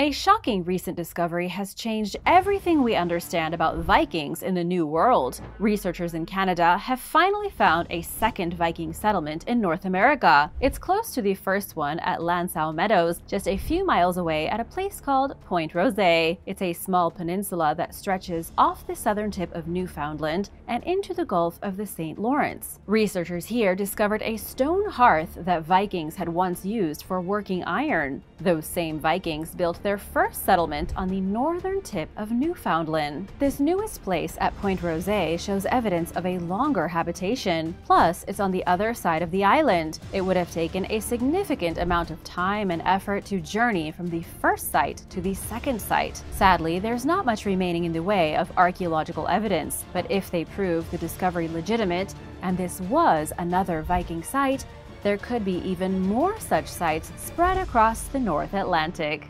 A shocking recent discovery has changed everything we understand about Vikings in the New World. Researchers in Canada have finally found a second Viking settlement in North America. It's close to the first one at Lansau Meadows, just a few miles away at a place called Point Rosee. It's a small peninsula that stretches off the southern tip of Newfoundland and into the Gulf of the St. Lawrence. Researchers here discovered a stone hearth that Vikings had once used for working iron. Those same Vikings built their their first settlement on the northern tip of Newfoundland. This newest place at Point Rosee shows evidence of a longer habitation, plus it's on the other side of the island. It would have taken a significant amount of time and effort to journey from the first site to the second site. Sadly, there's not much remaining in the way of archaeological evidence, but if they prove the discovery legitimate, and this was another Viking site, there could be even more such sites spread across the North Atlantic.